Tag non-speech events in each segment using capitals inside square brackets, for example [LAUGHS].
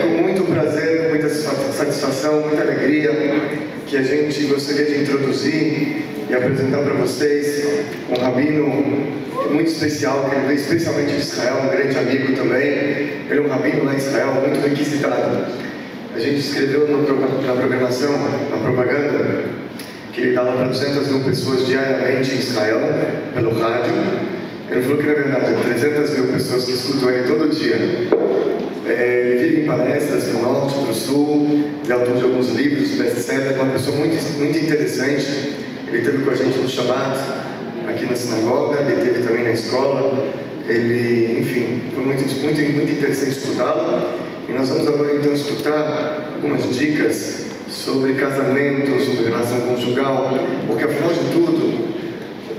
Com muito prazer, muita satisfação, muita alegria, que a gente gostaria de introduzir e apresentar para vocês um rabino muito especial, veio especialmente de Israel, um grande amigo também. Ele é um rabino lá em Israel, muito requisitado. A gente escreveu na programação, na propaganda, que ele dava para 200 mil pessoas diariamente em Israel, pelo rádio. Ele falou que na verdade, 300 mil pessoas que escutam ele todo dia. É, vive em palestras do norte, do sul, de autor de alguns livros, best-seller, uma pessoa muito, muito interessante. Ele esteve com a gente no Shabbat, aqui na sinagoga, ele esteve também na escola. Ele, enfim, foi muito, muito, muito interessante escutá-lo. E nós vamos agora então escutar algumas dicas sobre casamento, sobre relação conjugal, porque afinal de tudo,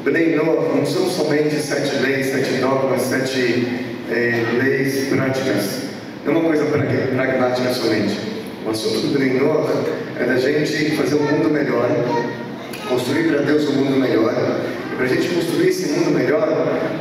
Bnei Noah não são somente sete leis, sete dogmas, sete é, leis práticas. É uma coisa pragmática somente. O assunto do Noah é da gente fazer um mundo melhor, construir para Deus um mundo melhor. E para a gente construir esse mundo melhor,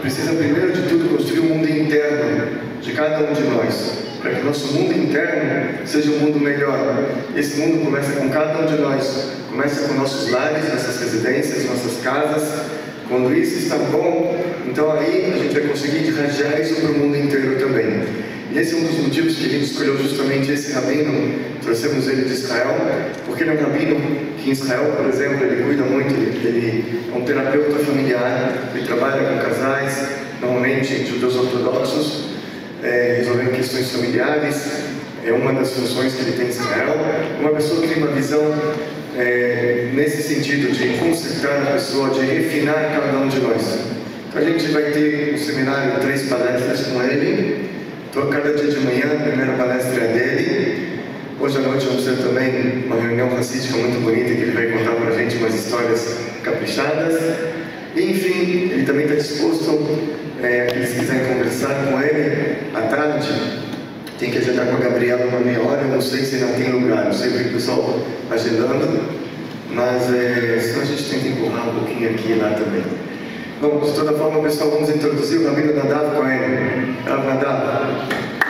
precisa primeiro de tudo construir um mundo interno de cada um de nós para que nosso mundo interno seja um mundo melhor. Esse mundo começa com cada um de nós, começa com nossos lares, nossas residências, nossas casas. Quando isso está bom, então aí a gente vai conseguir irradiar isso para o mundo inteiro também. E esse é um dos motivos que a gente escolheu justamente esse rabino, trouxemos ele de Israel, porque ele é um rabino que em Israel, por exemplo, ele cuida muito, ele, ele é um terapeuta familiar, ele trabalha com casais, normalmente judeus ortodoxos, é, resolvendo questões familiares, é uma das funções que ele tem em Israel. Uma pessoa que tem uma visão é, nesse sentido de consertar a pessoa, de refinar cada um de nós. Então a gente vai ter um seminário, três palestras com ele. Cada dia de manhã, a primeira palestra é dele. Hoje à noite vamos ter também uma reunião racística muito bonita que ele vai contar para a gente umas histórias caprichadas. Enfim, ele também está disposto, é, se quiserem conversar com ele à tarde, tem que agendar com a Gabriela uma meia hora, eu não sei se ainda tem lugar, não sei o que o pessoal está agendando, mas é, senão a gente tenta empurrar um pouquinho aqui e lá também. Bom, de toda forma, pessoal, vamos introduzir o Rabino Nadav Cohen. Rav Nadav.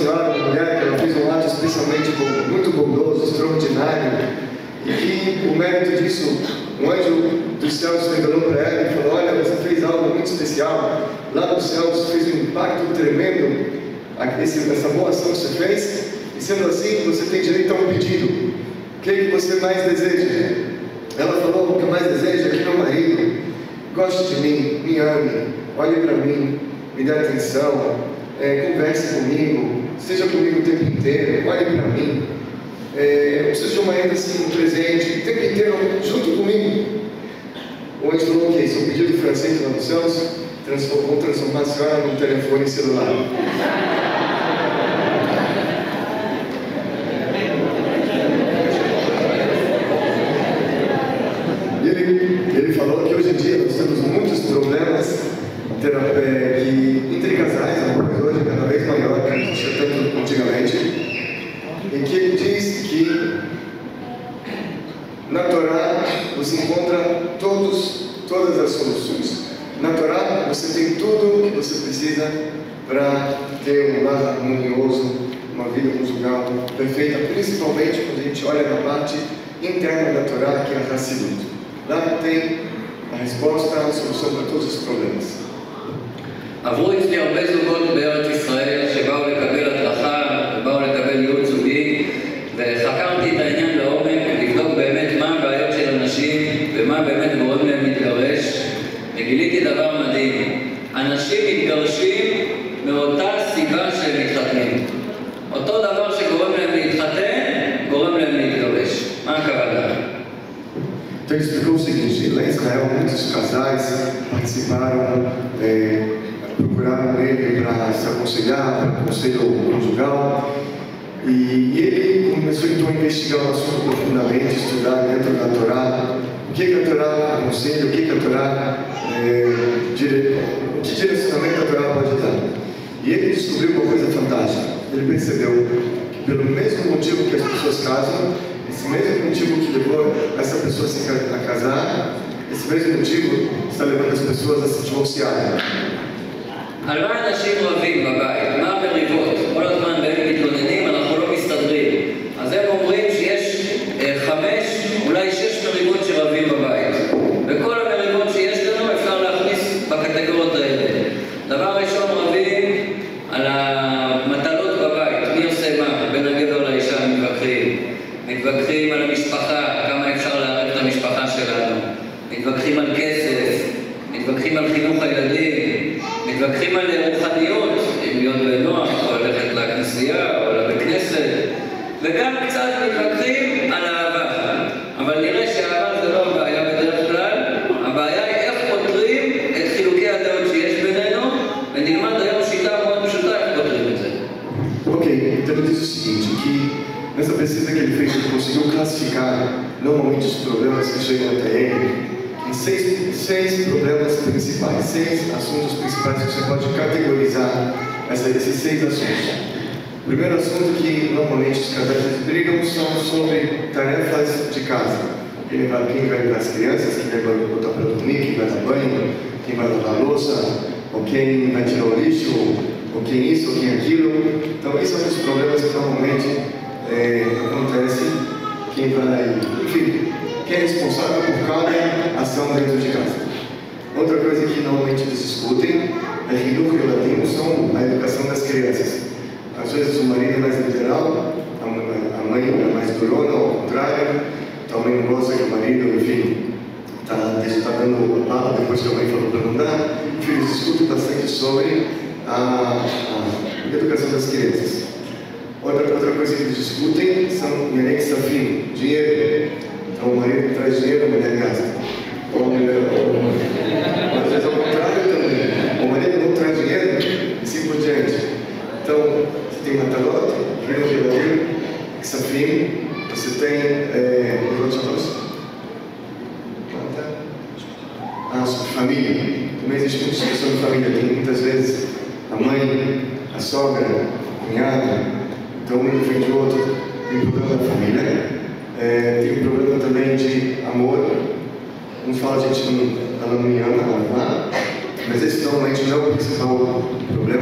Senhora, uma mulher, que ela fez um ato especialmente muito bondoso, extraordinário, e que o mérito disso, um anjo dos céus revelou para ela e falou: Olha, você fez algo muito especial. Lá no céu você fez um impacto tremendo, esse, essa boa ação que você fez, e sendo assim, você tem direito a um pedido. O que, é que você mais deseja? Ela falou: O que eu mais desejo é que meu marido goste de mim, me ame, olhe para mim, me dê atenção, é, converse comigo, esteja comigo o tempo inteiro, olhe para mim. É, eu preciso de uma renda assim, um presente, o tempo inteiro junto comigo. O anjo falou, ok, seu pedido francês nós precisamos, vamos transformar a num telefone celular. עברו אצלי הרבה זוגות בארץ ישראל שבאו לקבל הדרכה ובאו לקבל ייעוץ זוגי וחקרתי את העניין לעומק, לבדוק באמת מה הבעיות של אנשים ומה באמת גורם להם להתגרש וגיליתי דבר מדהים, אנשים מתגרשים מאותה סיבה שהם מתחתנים אותו דבר שגורם להם להתחתן, גורם lהם להתגרש. מה הכוונה? Ele explicou o seguinte, lá em Israel muitos casais participaram aconselhar, para conselho conjugal. E ele começou então a investigar o assunto profundamente, estudar dentro da Torá, o que, que a Torá aconselha, o que, que a Torá, é, dire... que direcionamento a Torá pode dar. E ele descobriu uma coisa fantástica. Ele percebeu que pelo mesmo motivo que as pessoas casam, esse mesmo motivo que levou essa pessoa a casar, esse mesmo motivo está levando as pessoas a se divorciarem. על מה אנשים רבים בבית? מה המריבות? כל הזמן והם מתלוננים, ללכת לכנסייה, או לבית כנסת, וגם קצת מתווכחים על אהבה. אבל נראה שאהבה זה לא הבעיה בדרך כלל, הבעיה היא איך פותרים את חילוקי הדעות שיש בינינו, ונלמד היום שיטה מאוד פשוטה איך פותרים את זה. אוקיי, então ele diz o seguinte, que nessa pesquisa que ele fez, ele conseguiu classificar normalmente os problemas que chegam até ele em seis, seis problemas principais, seis assuntos principais que você pode categorizar essa, esses seis assuntos. Primeiro assunto que normalmente os casais brigam são sobre tarefas de casa. Quem vai, quem as crianças, quem vai botar para dormir, quem vai dar banho, quem vai lavar louça, ou quem vai tirar o lixo, ou quem isso, ou quem aquilo. Então, esses são os problemas que normalmente é, acontecem. Quem vai, enfim, quem é responsável por cada ação dentro de casa. Outra coisa que normalmente eles discutem é que no relativo são a educação das crianças. Vezes o marido é mais liberal, a mãe é mais durona, ao contrário, a mãe não gosta que o marido, enfim, está tá dando bala depois que a mãe falou para não dar. Enfim, eles discutem bastante sobre a, a educação das crianças. Outra, outra coisa que eles discutem são merentes afim, dinheiro. Então o marido traz dinheiro, a mulher gasta. Ou a mulher, ou, às vezes ao contrário também. O marido não traz dinheiro e assim por diante. Então, você tem matalota, rio relativo, xafim, você tem é, a família. Também existe muita discussão de família. Tem muitas vezes a mãe, a sogra, a cunhada, então um defende o outro, tem problema da família. É, tem um problema também de amor. Uns falam, a gente não, ela não me ama, ela não mas esse normalmente não é o principal problema.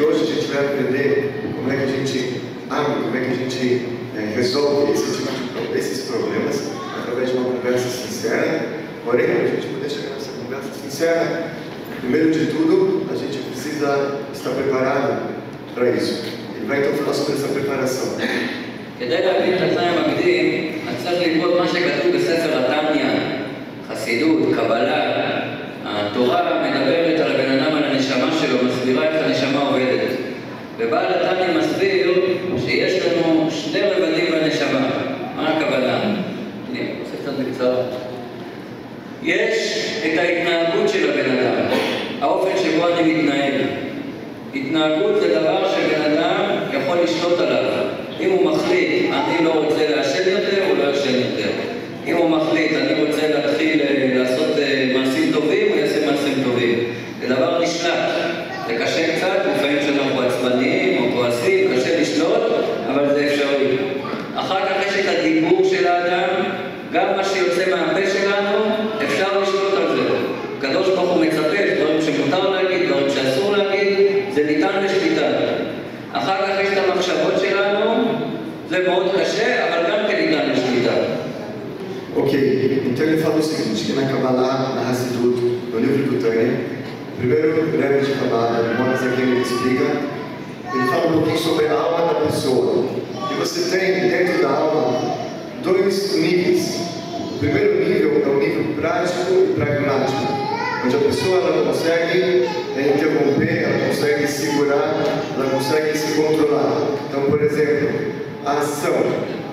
que hoje a gente vai aprender como é que a gente abre, como é que a gente é, resolve esse tipo de, esses problemas através de uma conversa sincera. Porém, para a gente poder chegar nessa conversa sincera, primeiro de tudo, a gente precisa estar preparado para isso. Ele vai então falar sobre essa preparação. כדי להבין את התנאי המקדים, אני צריך ללמוד מה שכתוב בספר התניא, חסידות, קבלה. התורה The você tem dentro da alma dois níveis. O primeiro nível é o nível prático e pragmático, onde a pessoa ela consegue é, interromper, ela consegue segurar, ela consegue se controlar. Então, por exemplo, a ação.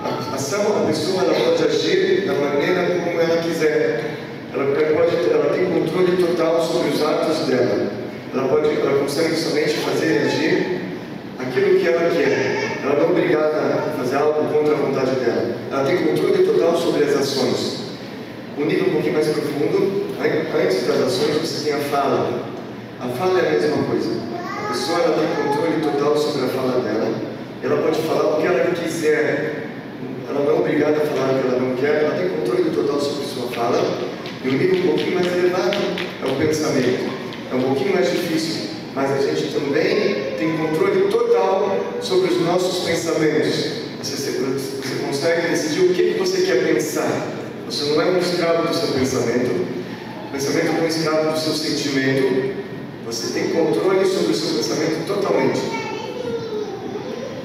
A ação, a pessoa ela pode agir da maneira como ela quiser. Ela, ela pode, ela tem controle total sobre os atos dela. Ela pode, ela consegue somente fazer e agir aquilo que ela quer. Ela não é obrigada fazer algo contra a vontade dela. Ela tem controle total sobre as ações. Um nível um pouquinho mais profundo, an- antes das ações você tem a fala. A fala é a mesma coisa. A pessoa ela tem controle total sobre a fala dela. Ela pode falar o que ela quiser. Ela não é obrigada a falar o que ela não quer. Ela tem controle total sobre sua fala. E um nível um pouquinho mais elevado é o pensamento. É um pouquinho mais difícil, mas a gente também tem controle total sobre os nossos pensamentos. Você, você consegue decidir o que, que você quer pensar. Você não é um escravo do seu pensamento. O pensamento é um escravo do seu sentimento. Você tem controle sobre o seu pensamento totalmente.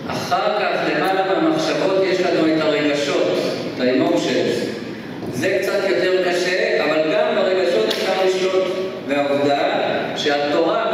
אחר כך, למעלה מהמחשבות, יש לנו את הרגשות, את ה-emotions. זה קצת יותר קשה, אבל גם ברגשות אפשר לשלוט. והעובדה שהתורה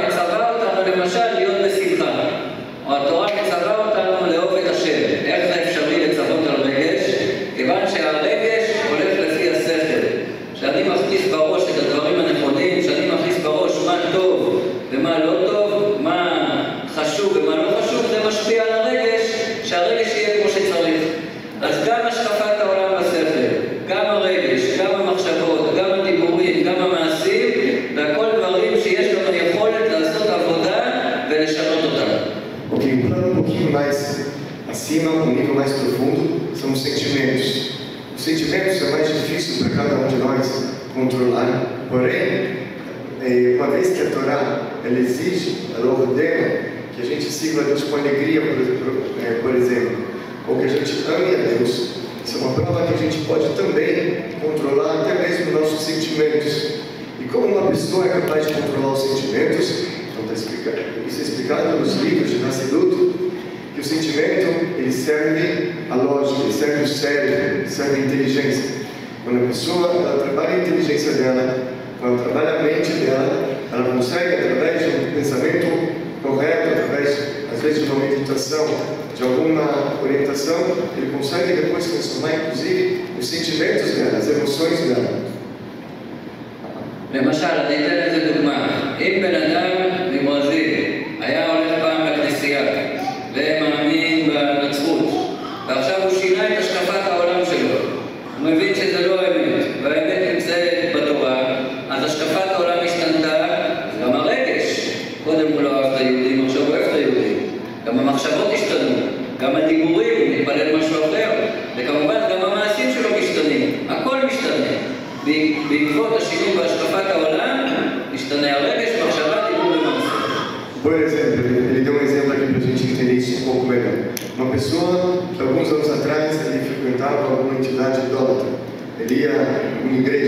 era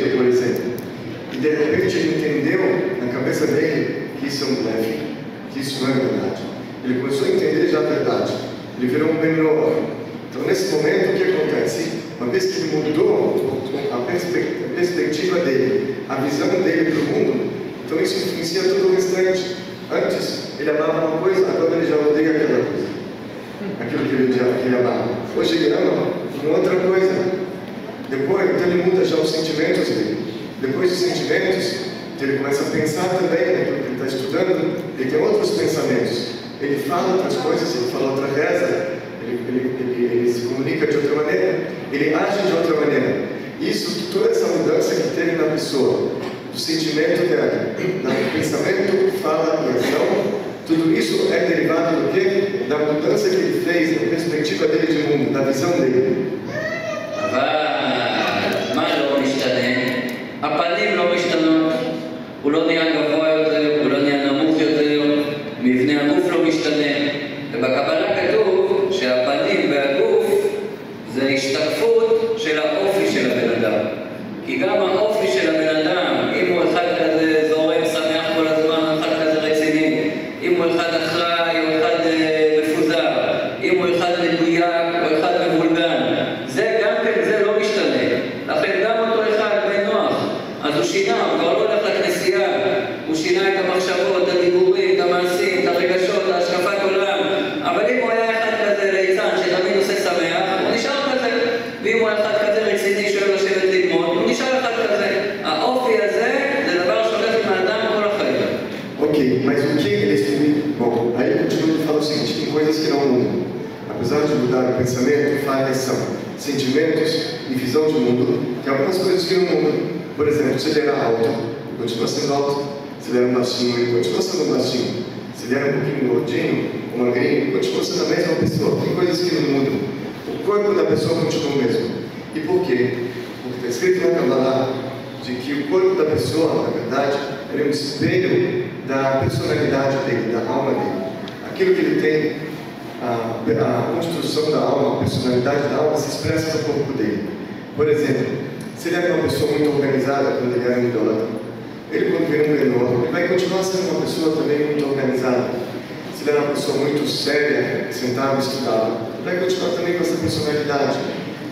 muito séria, sentava e estudava. Para continuar é também com essa personalidade.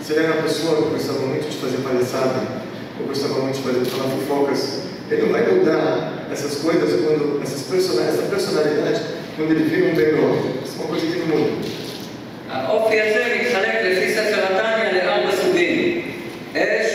Se ele era uma pessoa que gostava muito de fazer palhaçada, ou gostava muito de fazer falar fofocas, ele não vai mudar essas coisas quando essas personalidades essa personalidade quando ele vira um menor. Isso é uma coisa que não muda. האופי הזה מתחלק לפי ספר התניא לארבע סוגים. אלה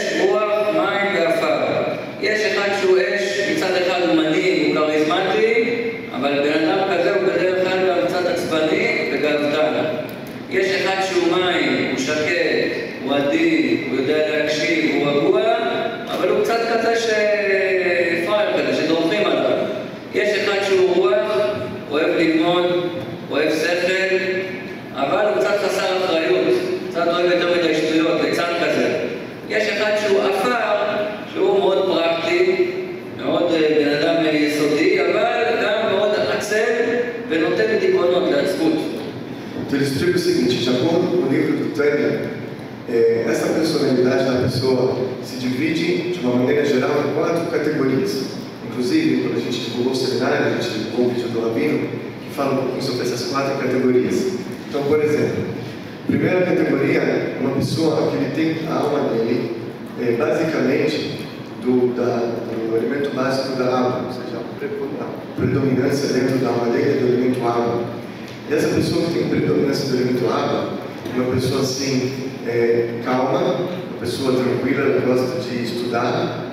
pessoa assim, é, calma, uma pessoa tranquila, ela gosta de estudar.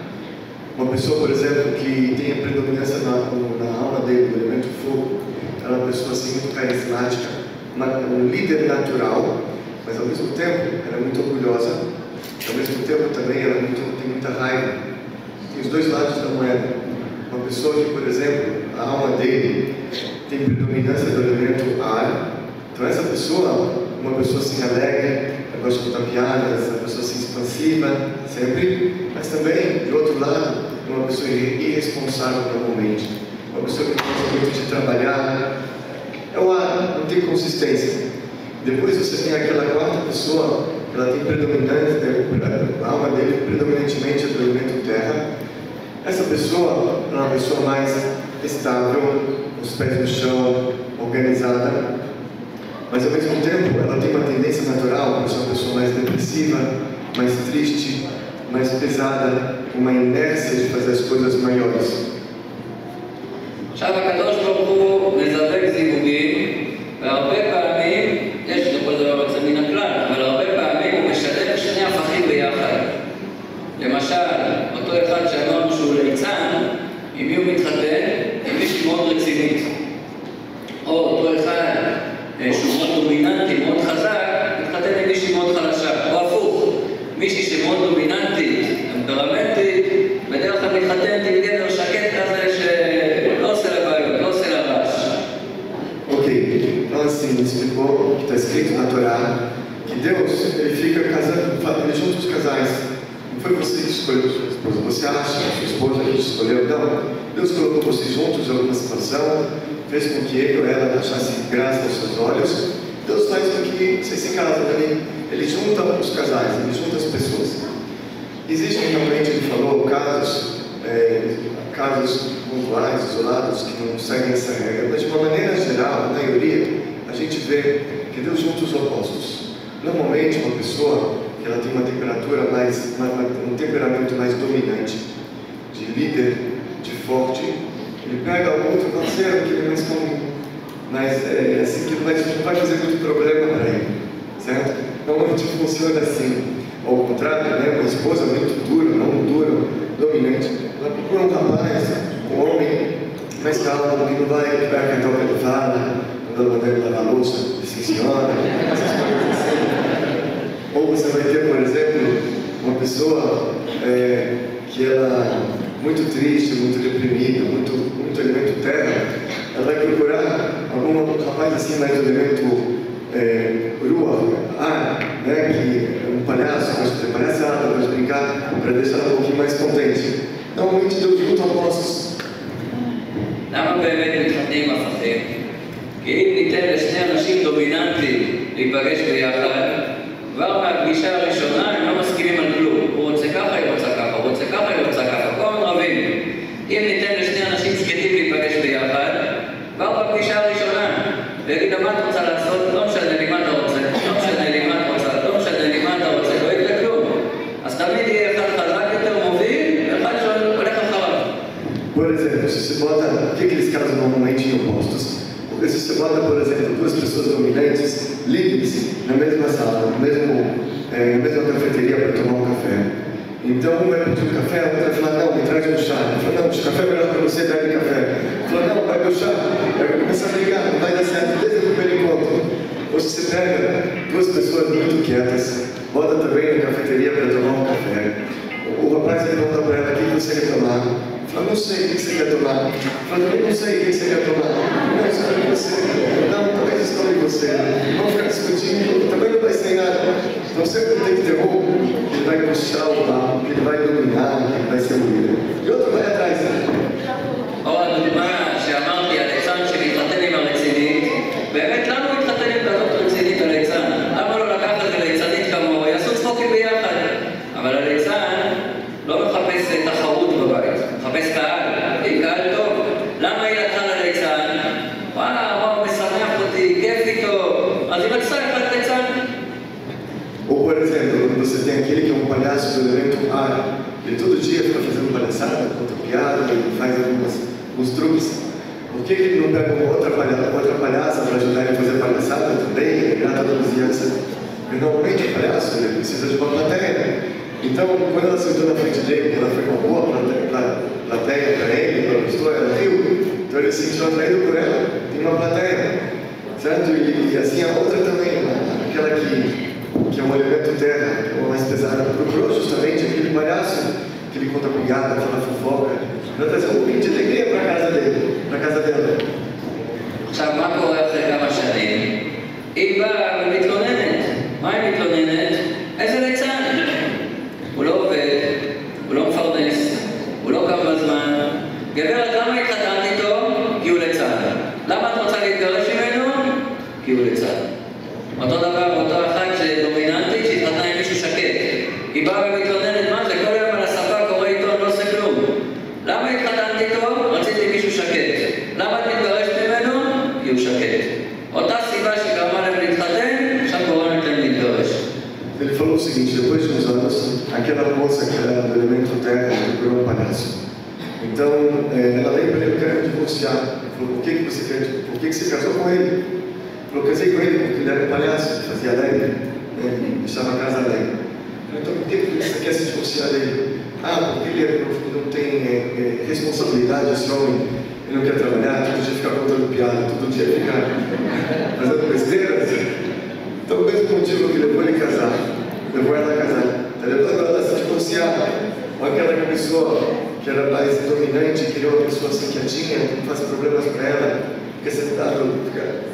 Uma pessoa, por exemplo, que tem a predominância na, na aula dele, do elemento fogo, ela é uma pessoa assim, muito carismática, uma, um líder natural, mas ao mesmo tempo ela é muito orgulhosa, ao mesmo tempo também ela é muito, tem muita raiva. Tem os dois lados da moeda. Uma pessoa que, por exemplo, a alma dele tem predominância do elemento ar, então essa pessoa uma pessoa assim alegre, ela gosta de contar piadas, uma pessoa assim expansiva, sempre, mas também, de outro lado, uma pessoa irresponsável normalmente, uma pessoa que gosta muito de trabalhar, é o ar, não tem consistência. Depois você tem aquela quarta pessoa, ela tem predominante, a alma dele predominantemente é do elemento terra. Essa pessoa é uma pessoa mais estável, os pés no chão, organizada, mas ao mesmo tempo ela tem uma tendência natural para ser uma pessoa mais depressiva, mais triste, mais pesada, com uma inércia de fazer as coisas maiores. Kadosh Baruch דומיננטית, טמפרמנטית, בדרך כלל מתחתנת עם גבר שקט כזה שלא עושה לה בעיות, לא עושה לה רעש. Ok, então assim, explicou que está escrito na Torá que Deus ele fica casando, ele junta os casais. Não foi você que escolheu sua esposa, você acha que sua esposa que te escolheu? Não. Deus colocou vocês juntos em alguma situação, fez com que ele ou ela achasse graça aos seus olhos. Normalmente, uma pessoa que ela tem uma temperatura mais, um temperamento mais dominante, de líder, de forte, ele pega outro parceiro que ele é mais calmo, mas é assim que não vai, não vai fazer muito problema Deus junta opostos. למה באמת מתחתנים עם הפכים? כי אם ניתן לשני אנשים דומיננטיים להיפגש ביחד, כבר מהפגישה הראשונה pessoas dominantes, líderes, na mesma sala, no mesmo, eh, na mesma cafeteria para tomar um café. Então, um vai pedir um café, a outra vai falar: não, me traz um chá. Ele fala: não, o café é melhor para você, bebe café. palhaço, por elemento ah, ele todo dia fica fazendo palhaçada, conta piada, ele faz algumas, alguns truques. Por que ele não pega uma outra palhaça, outra palhaça para ajudar ele a fazer palhaçada também, ele é toda a vizinhança? Normalmente o palhaço, ele precisa de uma plateia. Então, quando ela sentou na frente dele, ela foi uma boa plateia para ele, para a ela viu. Então ele se sentiu atraído por ela, tem uma plateia. Certo? E, e assim a outra também, né? aquela que é um elemento terra, que é mais pesado que procurou justamente aquele palhaço que ele conta piada, fala fofoca, para trazer um pouquinho de alegria para a casa dele, para a casa dela. Chamar com essa cama chanel. E casei com ele porque ele era palhaço, fazia alegre, né? deixava a casa alegre. Falou, então, por que, você quer se divorciar dele? Ah, porque ele é- não tem eh, eh, responsabilidade, esse homem, ele não quer trabalhar, todo dia fica contando piada, todo dia fica [LAUGHS] fazendo besteiras. Então, o mesmo motivo que levou ele a casar, levou ela a casar, está levando ela a se divorciar. Ou aquela pessoa que era mais dominante, queria uma pessoa assim quietinha, que não faz problemas para ela, fica sentado, fica...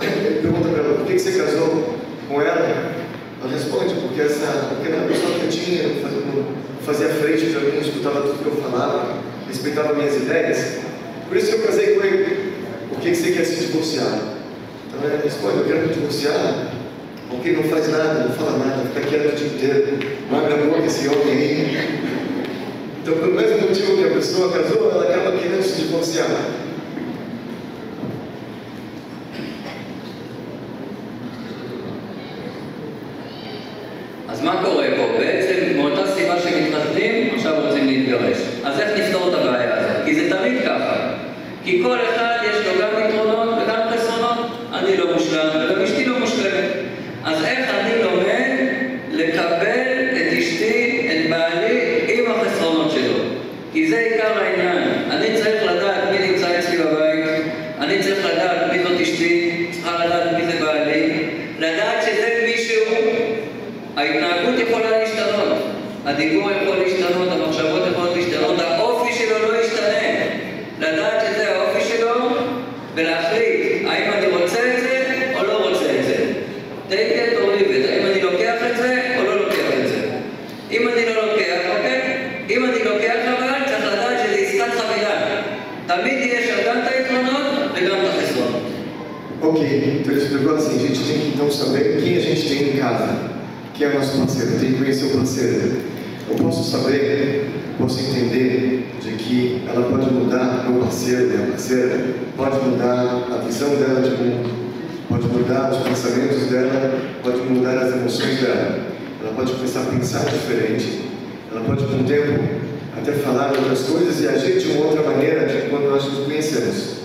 Pergunta para ela, por que, que você casou com ela? Ela responde, porque essa porque era uma pessoa não fazia, não fazia frente para mim, escutava tudo que eu falava, respeitava minhas ideias. Por isso que eu casei com ele. Por que, que você quer se divorciar? Então ela responde, eu quero me divorciar porque não faz nada, não fala nada, fica quieto o dia inteiro, não abre a boca esse homem aí. Então, pelo mesmo motivo que a pessoa casou, ela acaba querendo se divorciar. ההתנהגות יכולה להשתנות, הדיבור יכול להשתנות, המחשבות o parceiro. Eu posso saber, posso entender de que ela pode mudar meu parceiro, minha parceira, pode mudar a visão dela de mundo, pode mudar os pensamentos dela, pode mudar as emoções dela. Ela pode começar a pensar diferente, ela pode com o tempo até falar outras coisas e agir de uma outra maneira de quando nós nos conhecemos.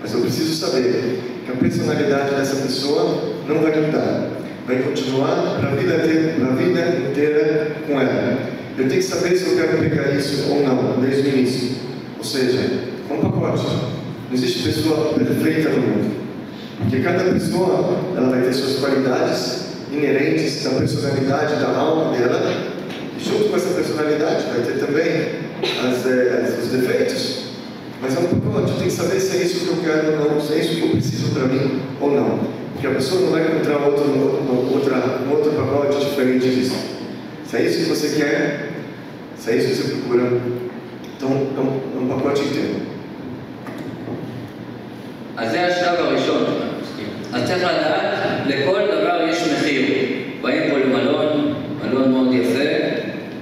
Mas eu preciso saber que a personalidade dessa pessoa não vai mudar. Vai continuar para a vida vida inteira com ela. Eu tenho que saber se eu quero pegar isso ou não, desde o início. Ou seja, é um pacote. Não existe pessoa perfeita no mundo. Porque cada pessoa ela vai ter suas qualidades inerentes da personalidade, da alma dela. E junto com essa personalidade vai ter também as, eh, as- os defeitos. Mas é um pacote, eu tenho que saber se é isso que eu quero ou não, se é isso que eu preciso para mim ou não Porque a pessoa não vai encontrar outro, uma outra, um outro pacote diferente disso. Se é isso que você quer, se é isso que você procura, então é um, é um pacote inteiro. אז זה השלב הראשון. אז צריך לדעת, לכל דבר יש מחיר. באים פה למלון, מלון מאוד יפה,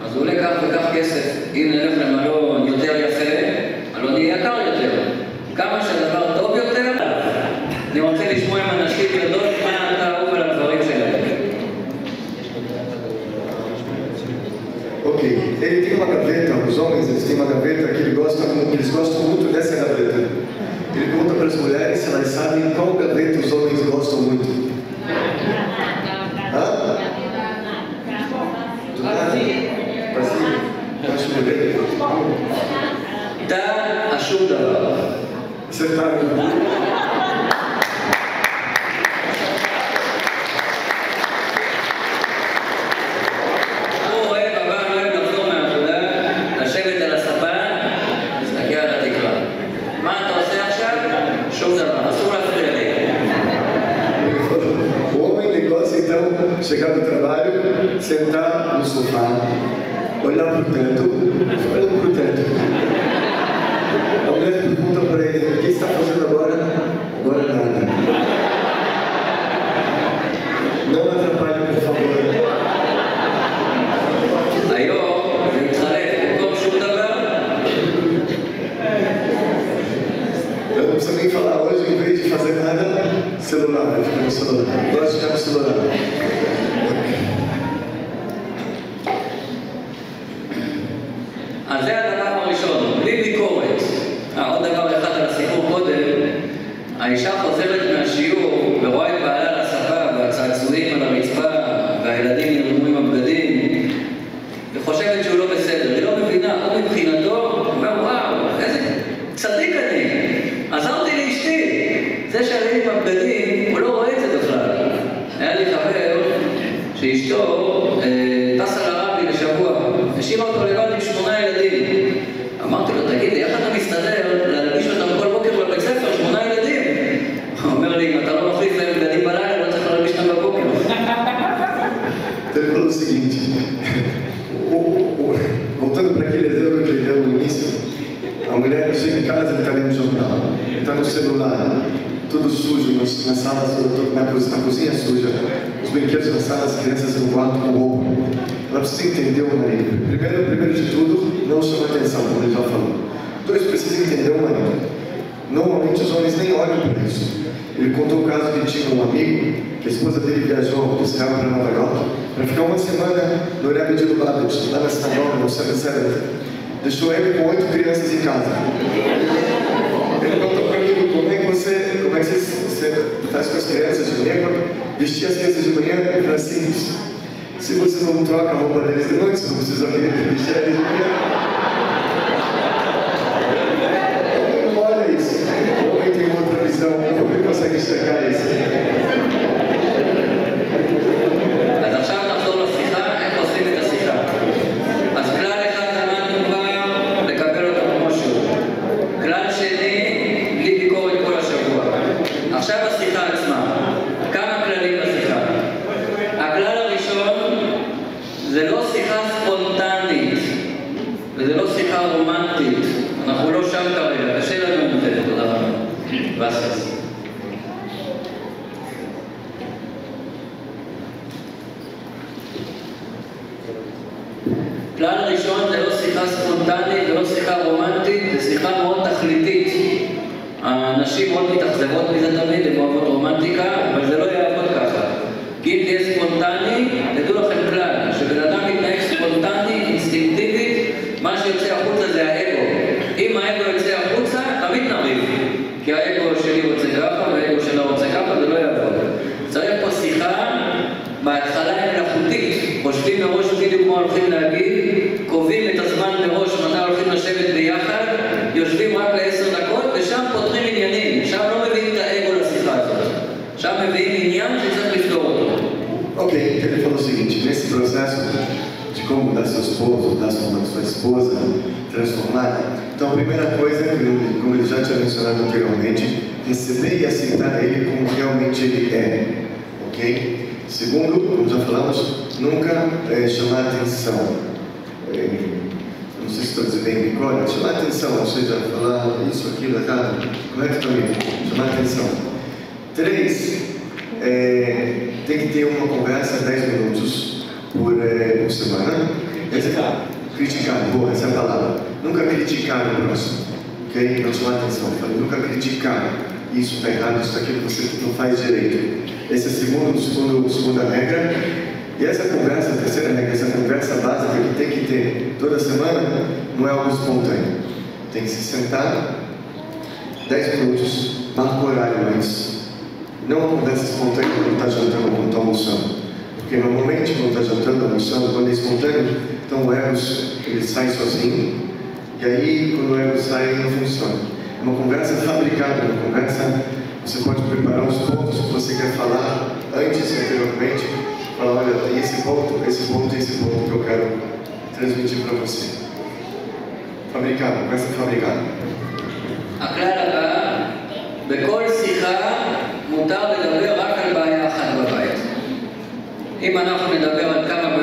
אז הוא עולה כך וכך כסף. אם נלך 주시옵소 서. 놀라시게 하시옵소 서. crianças de negro, vestir as crianças de manhã e com assim, Se você não troca a roupa deles de noite, você não precisa ver, vestir a de manhã. como da sua esposa, dar da sua, da sua esposa, transformada. Então, a primeira coisa, é como ele já tinha mencionado anteriormente, é receber e aceitar ele como realmente ele é, ok? Segundo, como já falamos, nunca é, chamar atenção. É, não sei se estou dizendo bem, Nicole, chamar atenção, ou seja, falar isso, aquilo, é está corretamente, chamar atenção. Três, é, tem que ter uma conversa 10 minutos por é, um ser humano. Criticar. Criticar, boa, essa é a palavra. Nunca criticar o próximo. Ok? Não só atenção, falei, nunca criticar. Isso está errado, isso tá aqui você não faz direito. Essa é a segunda, segunda, segunda regra. E essa conversa, a terceira regra, essa conversa básica que tem que ter toda semana, não é algo espontâneo. Tem que se sentar, 10 minutos, marca o horário antes. Não é uma conversa espontânea quando está jantando, quando está almoçando. Porque normalmente não está jantando, almoçando, quando é espontâneo, então o ego ele sai sozinho e aí quando o ego sai não funciona. É uma conversa fabricada, uma conversa você pode preparar os pontos que você quer falar antes, anteriormente, falar, olha, tem esse ponto, esse ponto e esse ponto que eu quero transmitir para você. Fabricado, começa fabricado. אחרי de בכל שיחה מותר לדבר רק על בעיה אחת. אם אנחנו נדבר על כמה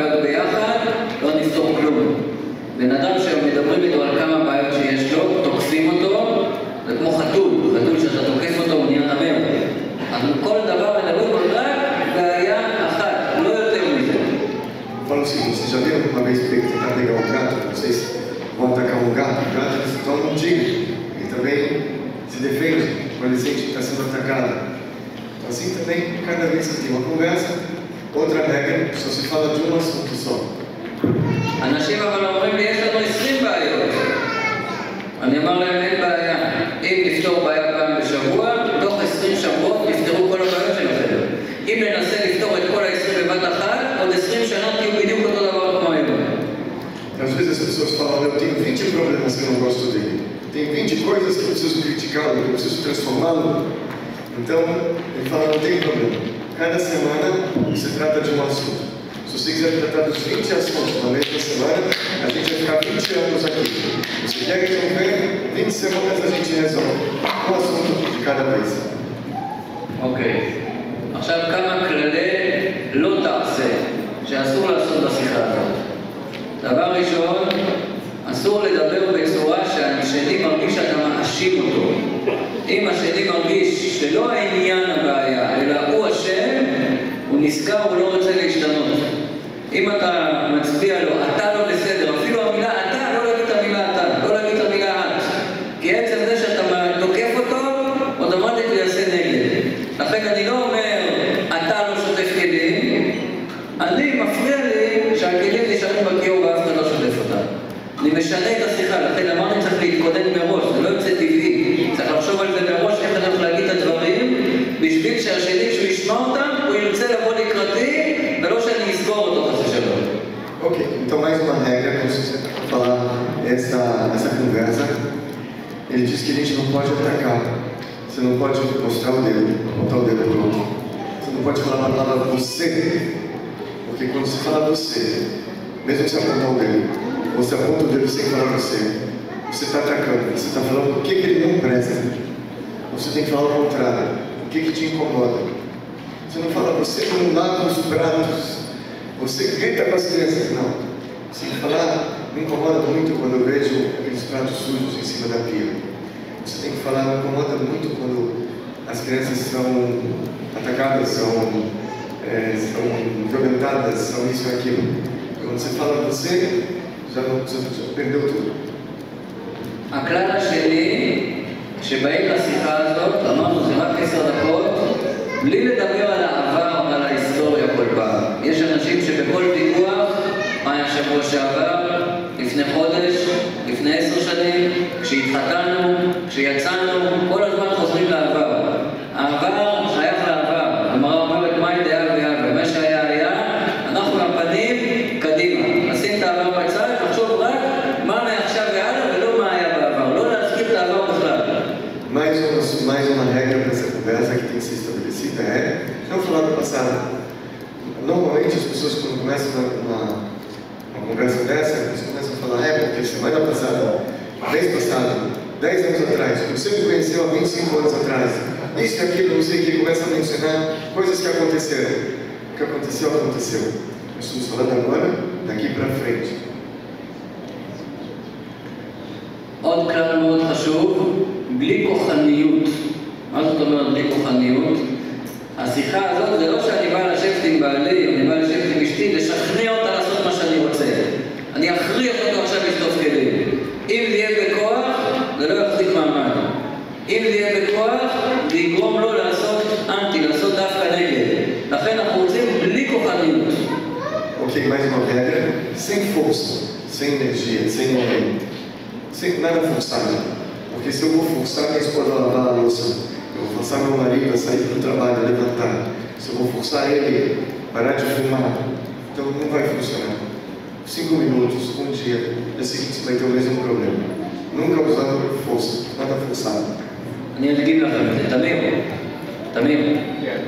przyjacaną oraz Você me conheceu há 25 anos atrás. Isso e aquilo, não sei o que, começa a mencionar coisas que aconteceram. O que aconteceu, aconteceu. Nós estamos falando agora daqui para frente.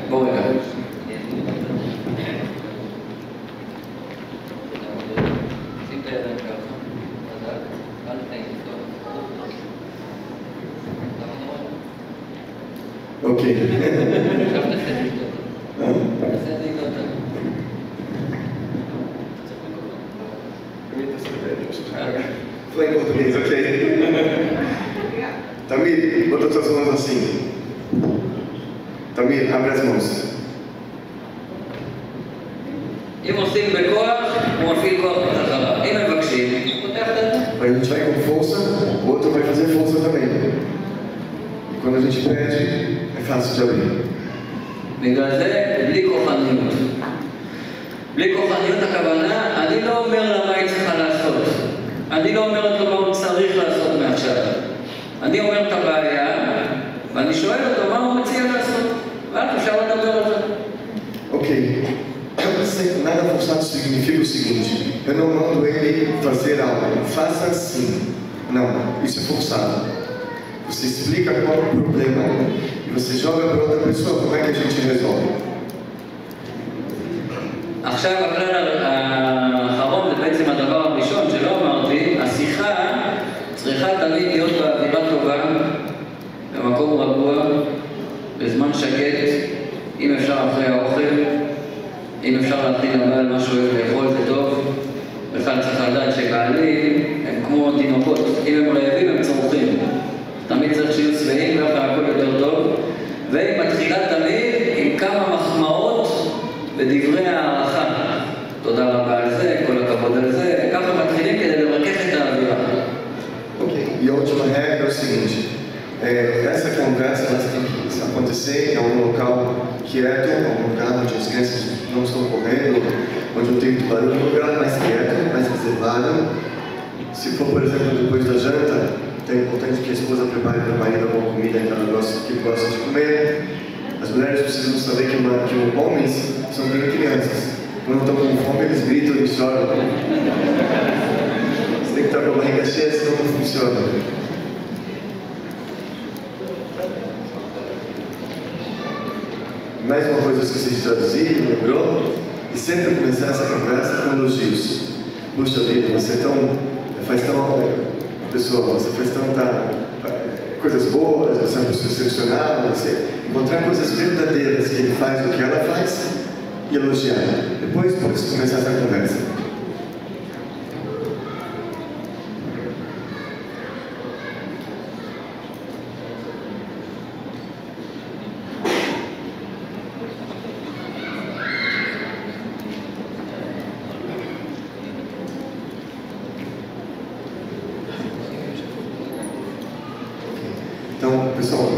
Vamos lá. É. Ok. [LAUGHS] אם אפשר להכין לבעל מה שהוא אוהב לאכול זה טוב, בכלל צריך לדעת שבעלים הם כמו תינוקות, אם הם רעבים הם צורכים, תמיד צריך שיהיו שבעים, ככה הכל יותר טוב, והיא מתחילה תמיד עם כמה מחמאות ודברי הערכה. תודה רבה על זה, כל הכבוד על זה, ככה מתחילים כדי לרכך את האווירה. Ok. E a última regra é o seguinte: é, essa conversa ela tem que acontecer em algum local quieto, algum lugar onde as crianças barulho, um lugar mais quieto, mais reservado. Se for, por exemplo, depois da janta, é importante que a esposa prepare para o marido alguma comida que ela gosta, que gosta de comer. As mulheres precisam saber que, uma, que homens são bem crianças. Quando estão com fome, eles gritam e choram. Você tem que estar com a barriga cheia, senão não funciona. Mais uma coisa que eu esqueci de traduzir, lembrou? E sempre começar essa conversa com elogios. Puxa vida, você tão, faz tão. Pessoa, você faz tanta. coisas boas, você é uma pessoa excepcional, você encontrar coisas verdadeiras que ele faz, o que ela faz, e elogiar. Depois pode começar essa conversa. Então, pessoal,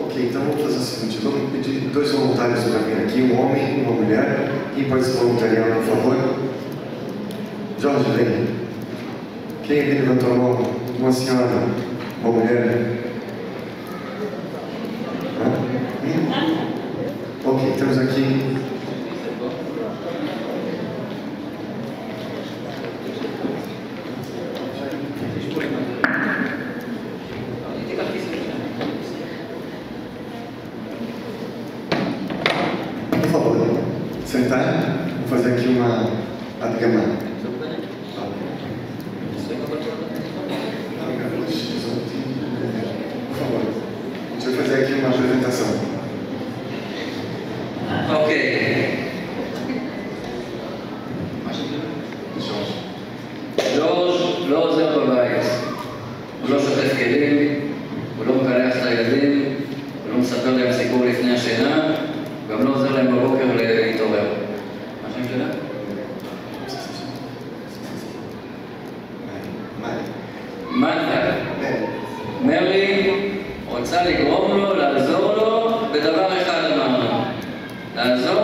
ok, então vamos fazer o seguinte, vamos pedir dois voluntários para vir aqui, um homem e uma mulher. Quem pode se voluntariar, por favor? Jorge, vem. Quem aqui levantou a mão? Uma senhora, uma mulher? As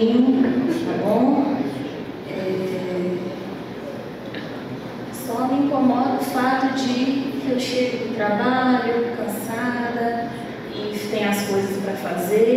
pouquinho, tá bom? É... Só me incomoda o fato de que eu chego do trabalho cansada e tem as coisas para fazer.